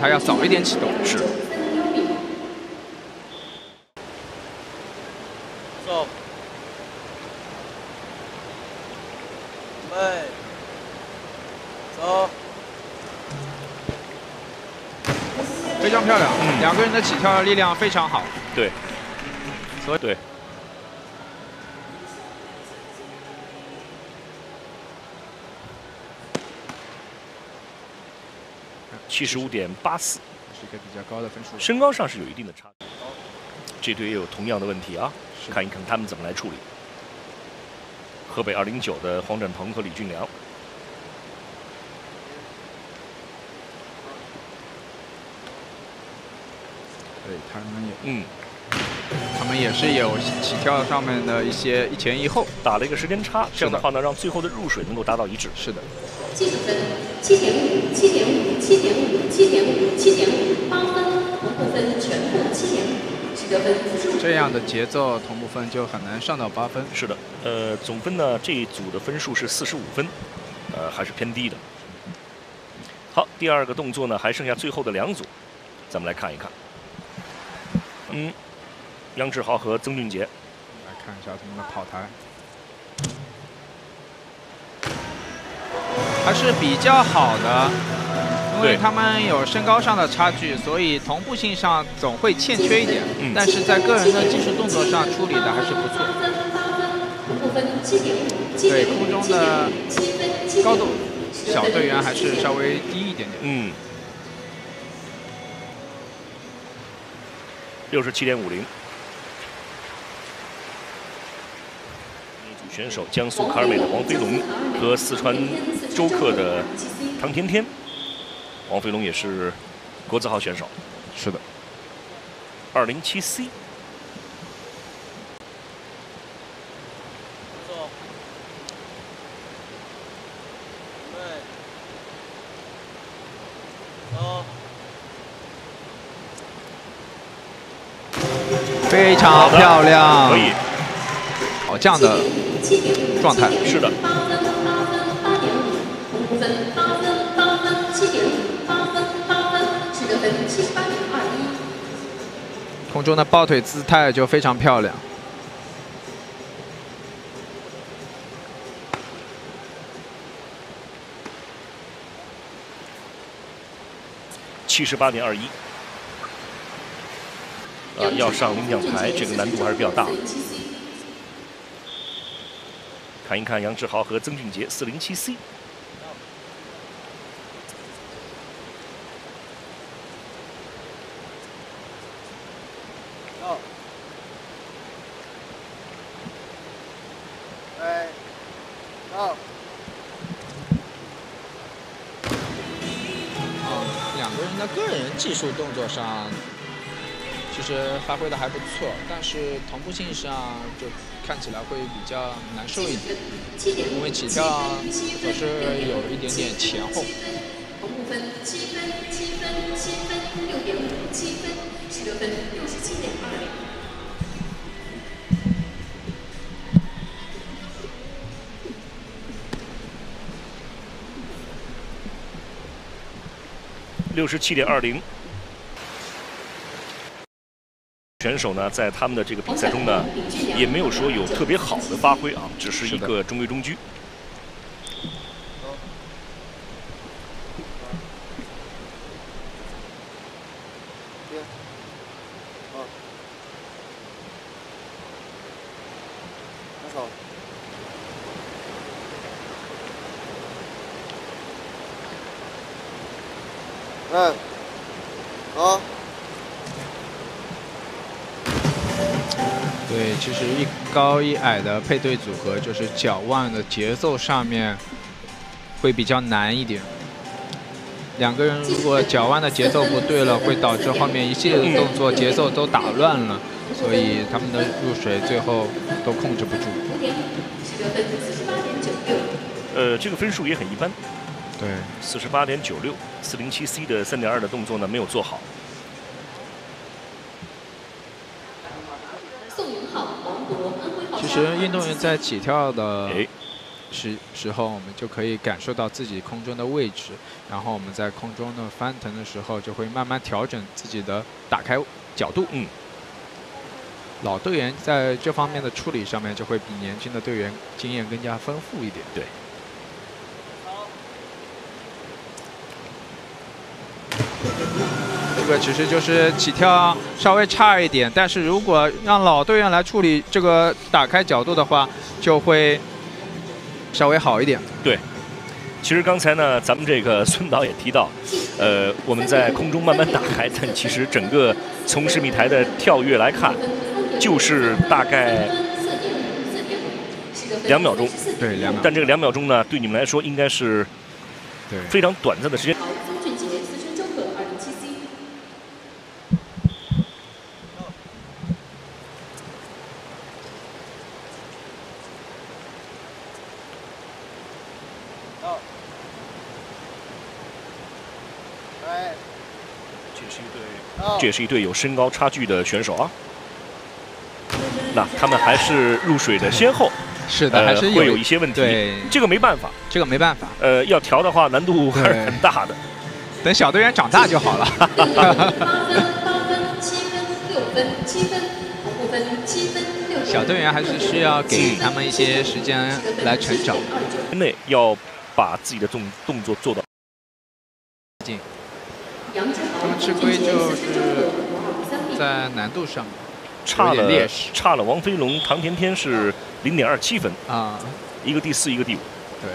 他要早一点启动。是。走。哎。走。非常漂亮，嗯，两个人的起跳力量非常好。对。所以对。七十五点八四，是一个比较高的分数。身高上是有一定的差距。这队也有同样的问题啊，看一看他们怎么来处理。河北二零九的黄展鹏和李俊良，对他们也嗯，他们也是有起跳上面的一些一前一后，打了一个时间差，这样的话呢，让最后的入水能够达到一致。是的。计分七点五，七点五，七点五，七点五，七点五，八分，同步分全部七点五，取得分这样的节奏，同步分就很难上到八分。是的，呃，总分呢，这一组的分数是四十五分，呃，还是偏低的。好，第二个动作呢，还剩下最后的两组，咱们来看一看。嗯，杨志豪和曾俊杰，来看一下他们的跑台。还是比较好的，因为他们有身高上的差距，所以同步性上总会欠缺一点。嗯，但是在个人的技术动作上处理的还是不错。对空中的高度，小队员还是稍微低一点点。嗯，六十七点五零。选手江苏卡尔美的黄飞龙和四川周克的唐甜甜，黄飞龙也是国字号选手，是的，二零七 C。非常漂亮，可以，好这样的。状态是的。空中的抱腿姿态就非常漂亮。七十八点二一。啊，要上领奖台，这个难度还是比较大。看一看杨志豪和曾俊杰，四零七 C。到。哎，到。两个人的个人技术动作上。其实发挥的还不错，但是同步性上就看起来会比较难受一点，因为起跳总是有一点点前后。同步分七分七分七分六点五七分，十六分六十七点二零。六十七点二零。选手呢，在他们的这个比赛中呢，也没有说有特别好的发挥啊，只是一个中规中矩。嗯，好。对，其实一高一矮的配对组合，就是脚腕的节奏上面会比较难一点。两个人如果脚腕的节奏不对了，会导致后面一系列的动作节奏都打乱了，所以他们的入水最后都控制不住。呃，这个分数也很一般。对，四十八点九六，四零七 C 的三点二的动作呢没有做好。其实运动员在起跳的时时候，我们就可以感受到自己空中的位置，然后我们在空中的翻腾的时候，就会慢慢调整自己的打开角度。嗯，老队员在这方面的处理上面，就会比年轻的队员经验更加丰富一点。对。个其实就是起跳稍微差一点，但是如果让老队员来处理这个打开角度的话，就会。稍微好一点。对，其实刚才呢，咱们这个孙导也提到，呃，我们在空中慢慢打开，但其实整个从十米台的跳跃来看，就是大概两秒钟。对，两秒。但这个两秒钟呢，对你们来说应该是非常短暂的时间。这也是一对有身高差距的选手啊。那他们还是入水的先后，是的，还是会有一些问题。对，这个没办法，这个没办法。呃，要调的话，难度还是很大的。等小队员长大就好了。八分，八分，七分，六分，七分，五分，七分，六分。小队员还是需要给他们一些时间来成长。内要把自己的动动作做到。进。他们吃亏就是在难度上差了差了王飞龙、唐甜甜是零点二七分啊，一个第四，一个第五。对，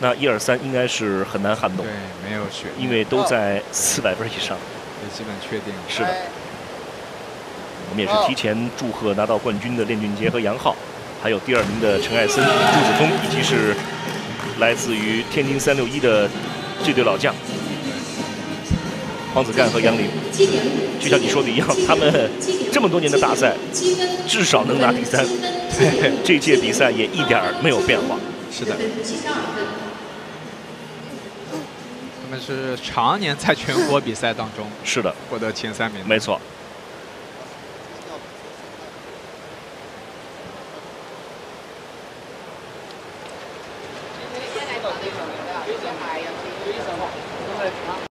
那一二三应该是很难撼动。对，没有悬因为都在四百分以上。也基本确定。是的。我们也是提前祝贺拿到冠军的练俊杰和杨浩，还有第二名的陈艾森、朱子峰，以及是来自于天津三六一的这对老将。黄子干和杨林，就像你说的一样，他们这么多年的大赛，至少能拿第三。这届比赛也一点儿没有变化。是的，他们是常年在全国比赛当中，是的，获得前三名。没错。小孩呀、啊，注意生活，都在啊。